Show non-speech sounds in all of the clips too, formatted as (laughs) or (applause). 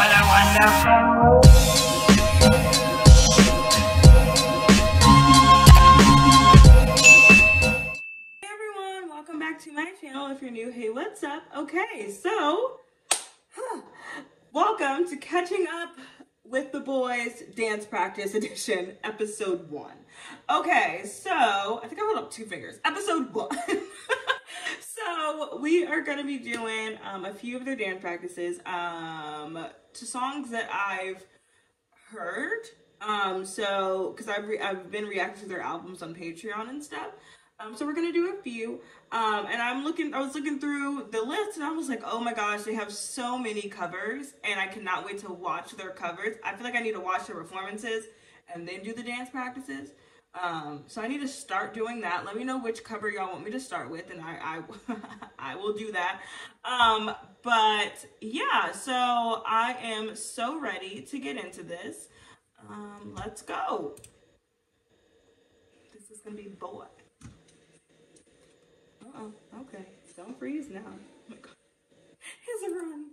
what a wonderful. Hey everyone, welcome back to my channel. If you're new, hey, what's up? Okay, so (sighs) welcome to Catching Up with the Boyz Dance Practice Edition, Episode 1. Okay, so I think I hold up two fingers. Episode 1. (laughs) so we are going to be doing um, a few of their dance practices um, to songs that I've heard. Um, so because I've I've been reacting to their albums on Patreon and stuff. Um, so we're gonna do a few. Um, and I'm looking. I was looking through the list, and I was like, oh my gosh, they have so many covers, and I cannot wait to watch their covers. I feel like I need to watch their performances and then do the dance practices. Um, so I need to start doing that. Let me know which cover y'all want me to start with, and I I, (laughs) I will do that. Um, but yeah, so I am so ready to get into this. Um, let's go. This is gonna be boy. Uh-oh, okay. Don't freeze now. Oh my god. (laughs) Here's a run.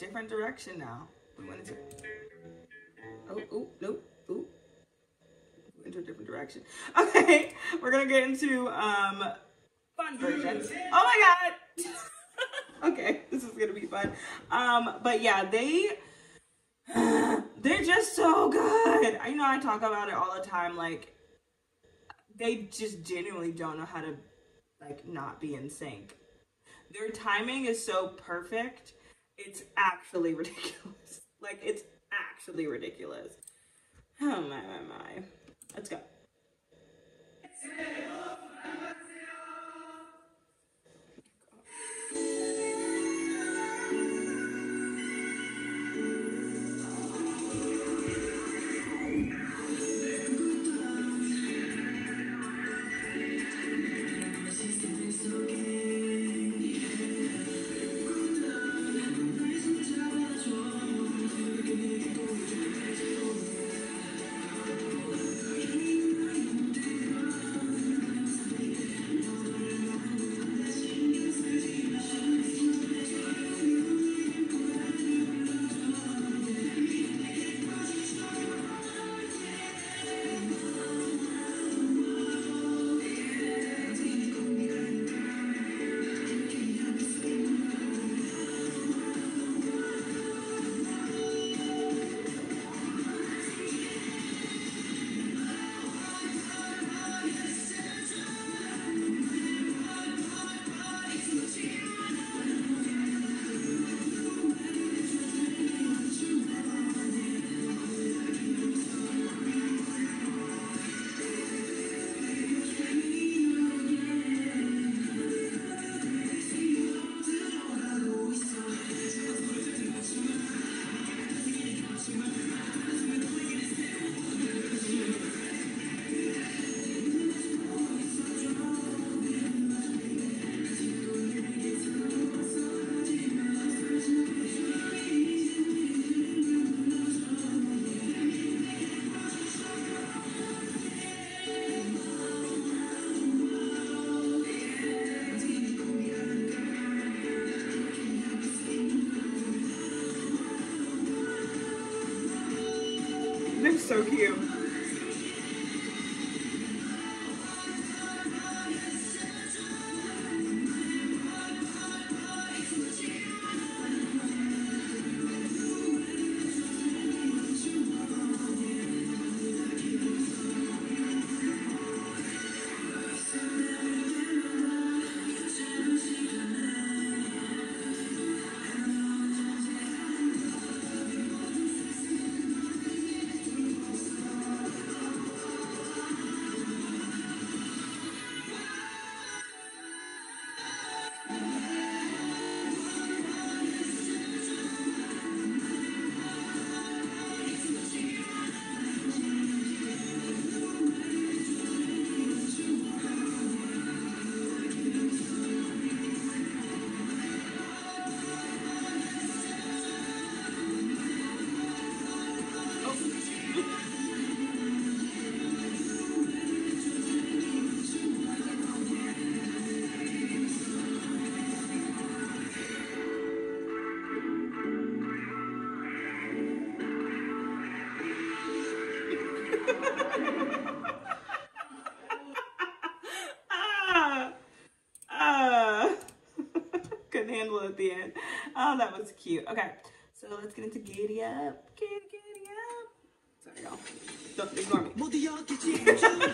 Different direction now. We went into. Oh, oh, nope, oh. We went to a different direction. (laughs) Okay, we're gonna get into um fun versions. Oh my god. (laughs) okay, this is gonna be fun. Um, but yeah, they (sighs) they're just so good. I know I talk about it all the time. Like they just genuinely don't know how to like not be in sync. Their timing is so perfect. It's actually ridiculous. (laughs) Like, it's actually ridiculous. Oh my, my, my. Let's go. so cute. Oh, that was cute. Okay, so let's get into giddy up. Giddy, giddy up. Sorry, y'all. Don't ignore me.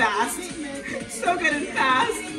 Fast. So good and fast.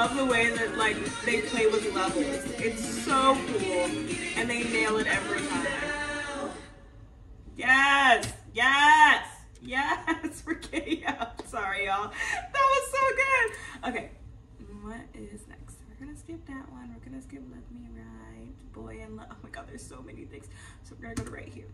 Love the way that like they play with levels. It's so cool, and they nail it every time. Yes, yes, yes We're (laughs) for KO. Sorry, y'all. That was so good. Okay, what is next? We're gonna skip that one. We're gonna skip Let Me Ride, Boy and Love. Oh my God, there's so many things. So we're gonna go to right here.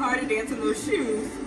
Hard to dance in those shoes.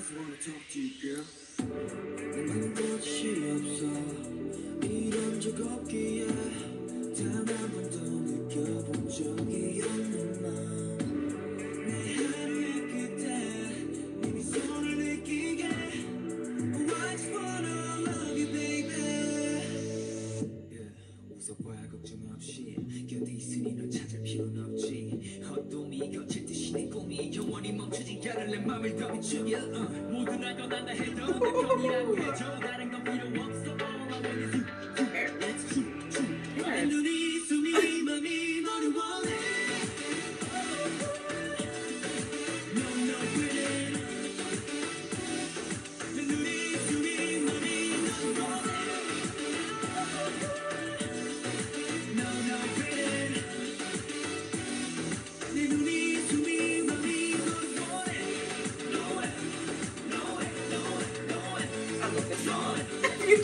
just wanna talk 이런 적 없기에 단 한 번도 느껴본 적이 없는 나. 十年，嗯，无论我做哪样决定，你都理解。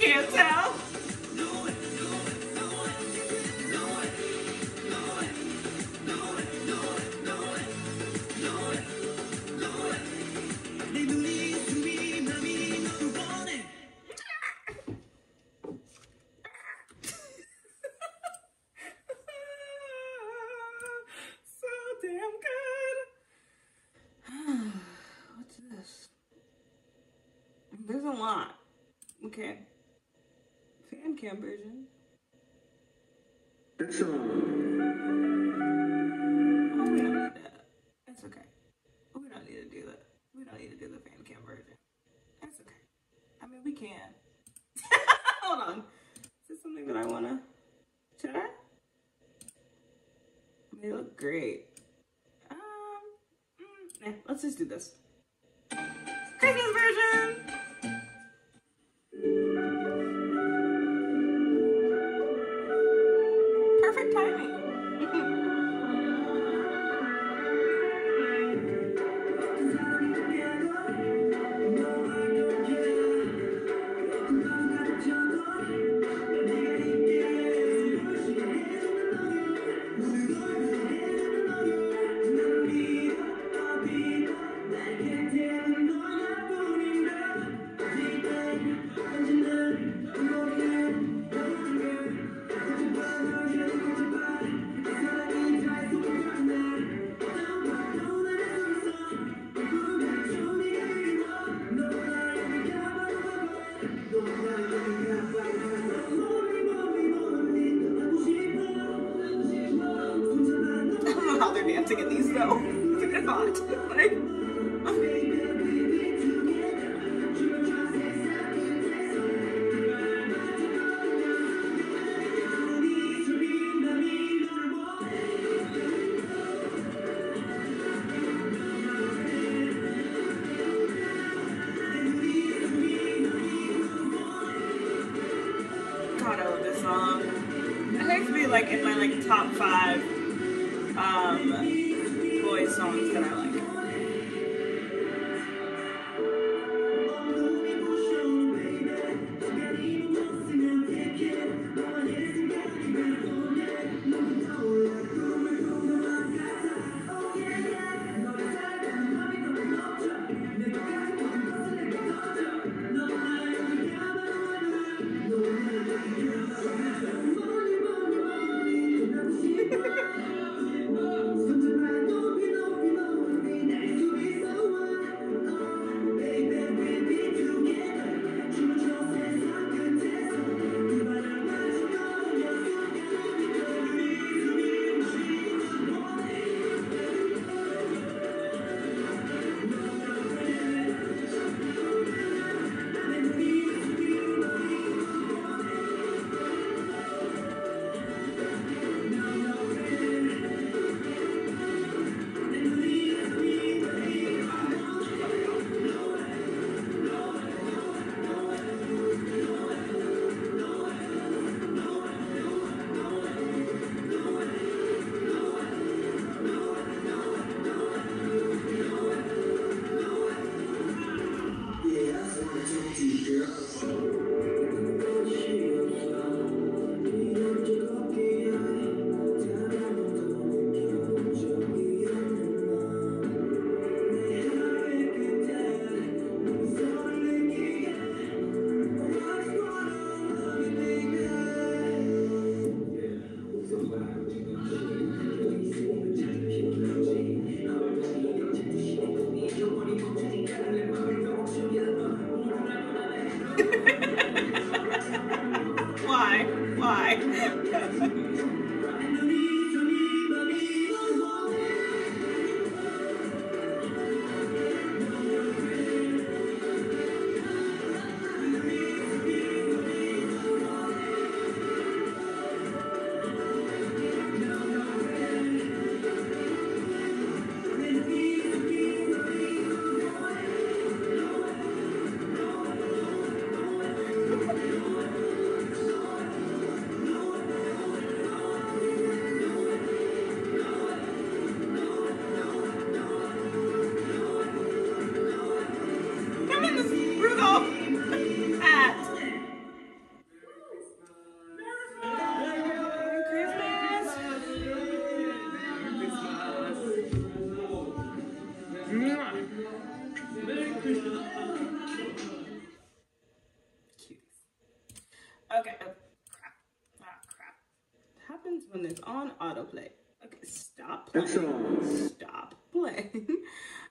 Can't tell. Stop playing. (laughs)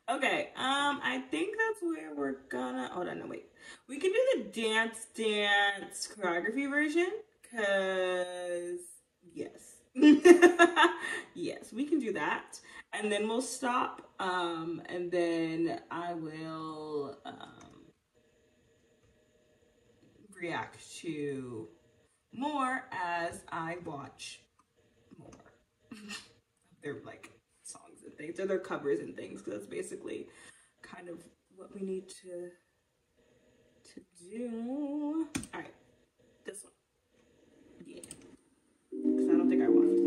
Okay, um, I think that's where we're gonna. Hold on, no wait. We can do the dance dance choreography version, cause yes, (laughs) yes, we can do that, and then we'll stop. Um, and then I will um react to more as I watch more. (laughs) They're like songs and things, or their covers and things, because that's basically kind of what we need to to do. All right, this one, yeah, because I don't think I watched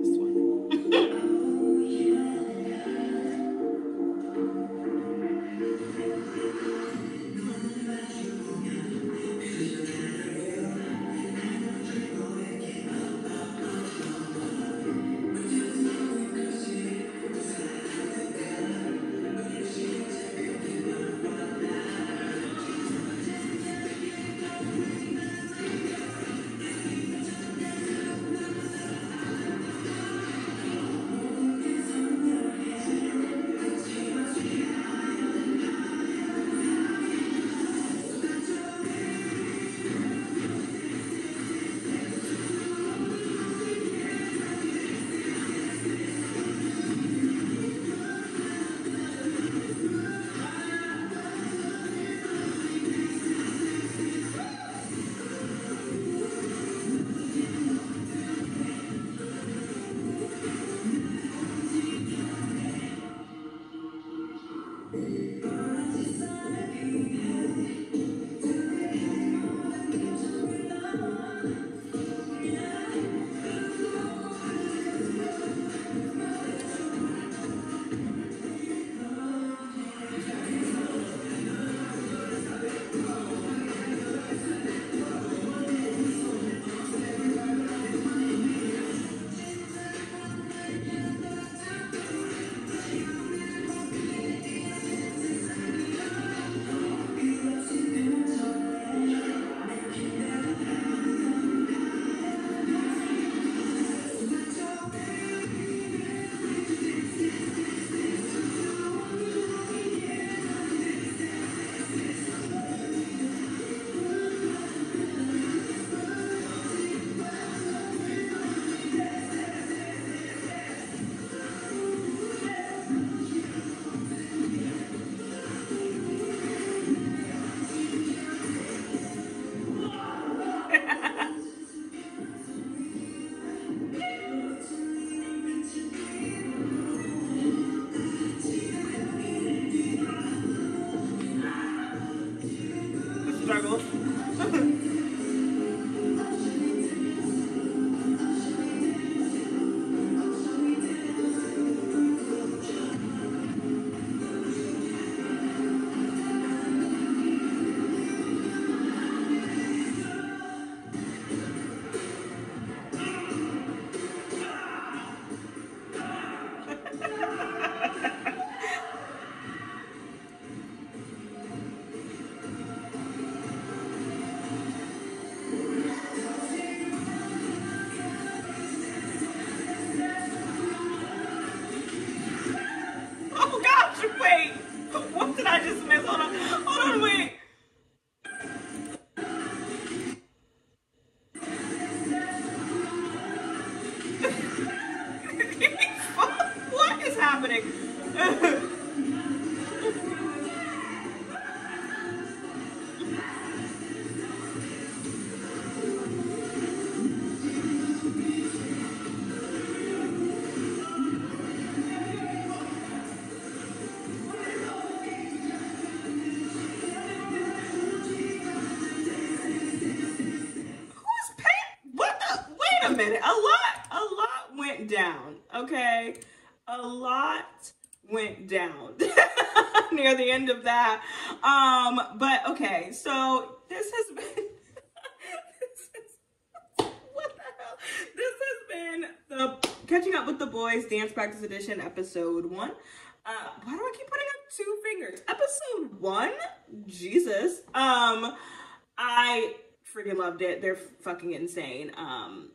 down (laughs) near the end of that. Um, but okay, so this has been. (laughs) this has been the catching up with the Boyz dance practice edition episode one. Uh, why do I keep putting up two fingers? Episode one, Jesus. Um, I freaking loved it. They're fucking insane. Um,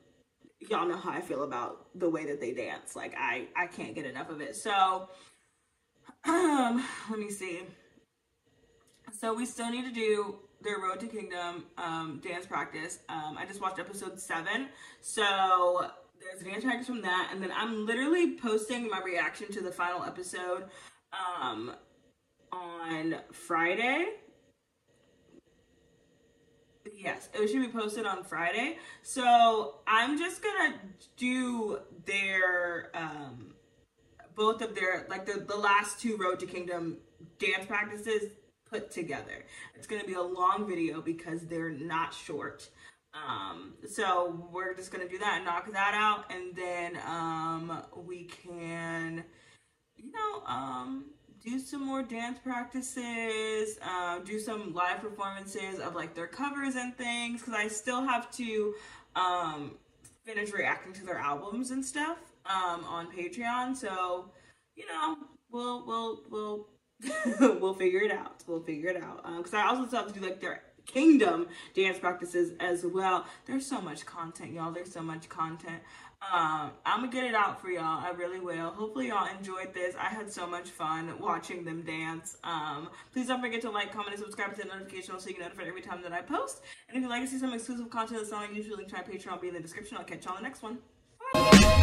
y'all know how I feel about the way that they dance. Like I, I can't get enough of it. So, Um, let me see. So we still need to do their Road to Kingdom um, dance practice. Um, I just watched episode seven, so there's a dance practice from that, and then I'm literally posting my reaction to the final episode um, on Friday. Yes, it should be posted on Friday. So I'm just gonna do their um both of their like the, the last two Road to Kingdom dance practices put together. It's gonna be a long video because they're not short. Um, so we're just gonna do that and knock that out, and then um, we can, you know, um, do some more dance practices, uh, do some live performances of like their covers and things, because I still have to um, finish reacting to their albums and stuff um, on Patreon. So, you know, we'll we'll we'll (laughs) we'll figure it out. We'll figure it out. Um because I also still have to do like their kingdom dance practices as well. There's so much content, y'all. There's so much content. Um, I'm gonna get it out for y'all. I really will. Hopefully y'all enjoyed this. I had so much fun watching them dance. Um, please don't forget to like, comment, and subscribe to the notification so you get notified every time that I post. And if you'd like to see some exclusive content that's not usually link to my Patreon, will be in the description. I'll catch y'all in the next one. Bye.